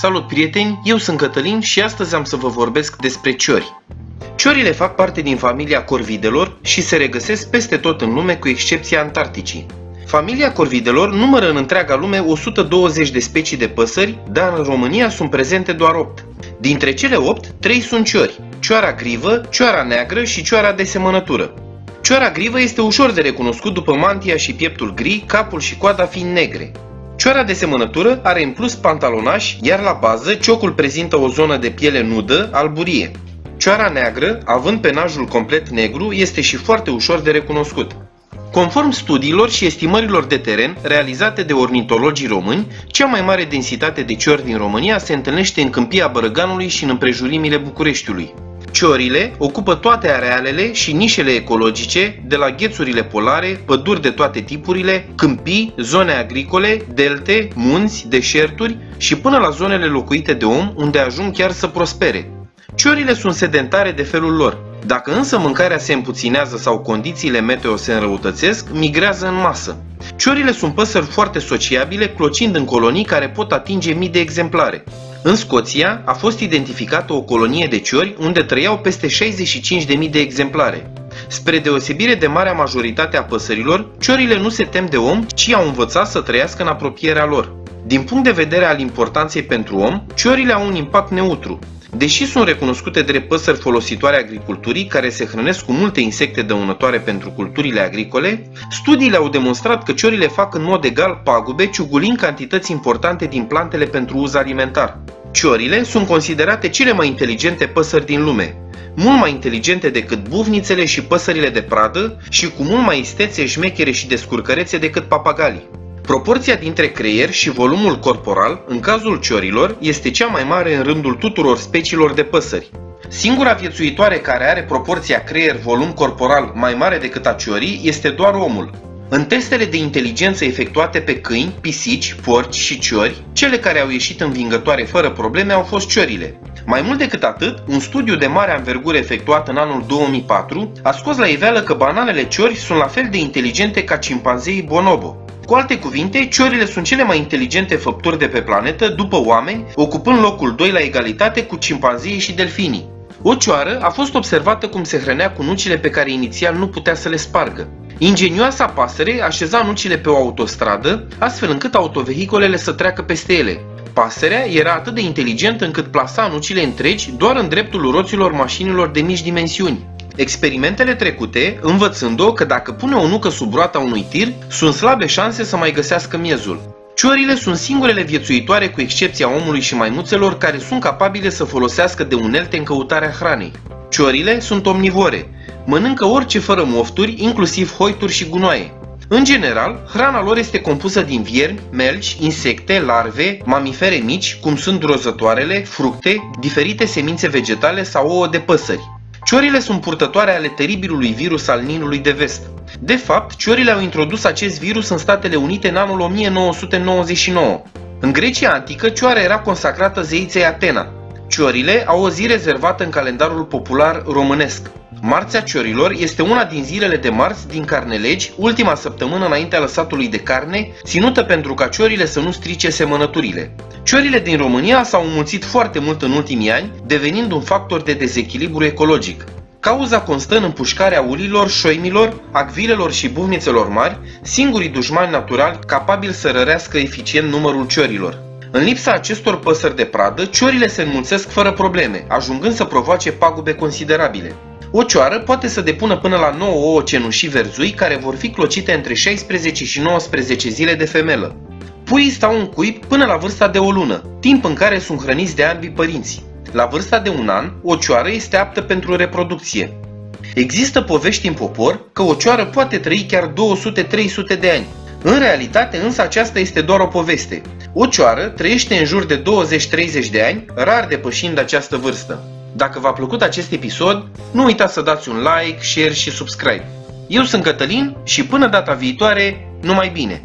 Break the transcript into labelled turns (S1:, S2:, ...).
S1: Salut prieteni, eu sunt Cătălin și astăzi am să vă vorbesc despre ciori. Ciorile fac parte din familia corvidelor și se regăsesc peste tot în lume cu excepția Antarcticii. Familia corvidelor numără în întreaga lume 120 de specii de păsări, dar în România sunt prezente doar 8. Dintre cele 8, 3 sunt ciori, cioara grivă, cioara neagră și cioara de semănătură. Cioara grivă este ușor de recunoscut după mantia și pieptul gri, capul și coada fiind negre. Cioara de semănătură are în plus pantalonaș, iar la bază ciocul prezintă o zonă de piele nudă, alburie. Cioara neagră, având penajul complet negru, este și foarte ușor de recunoscut. Conform studiilor și estimărilor de teren realizate de ornitologii români, cea mai mare densitate de ciori din România se întâlnește în câmpia Bărăganului și în împrejurimile Bucureștiului. Ciorile ocupă toate arealele și nișele ecologice, de la ghețurile polare, păduri de toate tipurile, câmpii, zone agricole, delte, munți, deșerturi și până la zonele locuite de om, unde ajung chiar să prospere. Ciorile sunt sedentare de felul lor. Dacă însă mâncarea se împuținează sau condițiile meteo se înrăutățesc, migrează în masă. Ciorile sunt păsări foarte sociabile, clocind în colonii care pot atinge mii de exemplare. În Scoția a fost identificată o colonie de ciori unde trăiau peste 65.000 de exemplare. Spre deosebire de marea majoritate a păsărilor, ciorile nu se tem de om, ci au învățat să trăiască în apropierea lor. Din punct de vedere al importanței pentru om, ciorile au un impact neutru. Deși sunt recunoscute drept păsări folositoare agriculturii care se hrănesc cu multe insecte dăunătoare pentru culturile agricole, studiile au demonstrat că ciorile fac în mod egal pagube ciugulind cantități importante din plantele pentru uz alimentar. Ciorile sunt considerate cele mai inteligente păsări din lume, mult mai inteligente decât buvnițele și păsările de pradă și cu mult mai istețe, șmechere și descurcărețe decât papagalii. Proporția dintre creier și volumul corporal, în cazul ciorilor, este cea mai mare în rândul tuturor speciilor de păsări. Singura viețuitoare care are proporția creier-volum corporal mai mare decât a ciorii este doar omul. În testele de inteligență efectuate pe câini, pisici, porci și ciori, cele care au ieșit învingătoare fără probleme au fost ciorile. Mai mult decât atât, un studiu de mare anvergură efectuat în anul 2004 a scos la iveală că bananele ciori sunt la fel de inteligente ca cimpanzeii bonobo. Cu alte cuvinte, ciorile sunt cele mai inteligente făpturi de pe planetă după oameni, ocupând locul 2 la egalitate cu cimpanzeii și delfinii. O cioară a fost observată cum se hrănea cu nucile pe care inițial nu putea să le spargă. Ingenioasa pasăre așeza nucile pe o autostradă, astfel încât autovehicolele să treacă peste ele. Pasărea era atât de inteligentă încât plasa nucile întregi doar în dreptul roților mașinilor de mici dimensiuni. Experimentele trecute, învățând-o că dacă pune o nucă sub roata unui tir, sunt slabe șanse să mai găsească miezul. Ciorile sunt singurele viețuitoare cu excepția omului și maimuțelor care sunt capabile să folosească de unelte în căutarea hranei. Ciorile sunt omnivore, mănâncă orice fără mofturi, inclusiv hoituri și gunoaie. În general, hrana lor este compusă din viermi, melci, insecte, larve, mamifere mici, cum sunt rozătoarele, fructe, diferite semințe vegetale sau ouă de păsări. Ciorile sunt purtătoare ale teribilului virus al Nilului de vest. De fapt, ciorile au introdus acest virus în Statele Unite în anul 1999. În Grecia antică, cioarea era consacrată zeiței Atena. Ciorile au o zi rezervată în calendarul popular românesc. Marțea ciorilor este una din zilele de marți din carnelegi, ultima săptămână înaintea lăsatului de carne, ținută pentru ca ciorile să nu strice semănăturile. Ciorile din România s-au înmulțit foarte mult în ultimii ani, devenind un factor de dezechilibru ecologic. Cauza constă în împușcarea ulilor, șoimilor, acvilelor și buvnițelor mari, singurii dușmani naturali capabili să rărească eficient numărul ciorilor. În lipsa acestor păsări de pradă, ciorile se înmulțesc fără probleme, ajungând să provoace pagube considerabile. O cioară poate să depună până la 9 ouă cenușii verzui care vor fi clocite între 16 și 19 zile de femelă. Puii stau în cuib până la vârsta de o lună, timp în care sunt hrăniți de ambii părinți. La vârsta de un an, o cioară este aptă pentru reproducție. Există povești în popor că o cioară poate trăi chiar 200-300 de ani. În realitate însă aceasta este doar o poveste. O cioară trăiește în jur de 20-30 de ani, rar depășind această vârstă. Dacă v-a plăcut acest episod, nu uitați să dați un like, share și subscribe. Eu sunt Cătălin și până data viitoare, numai bine!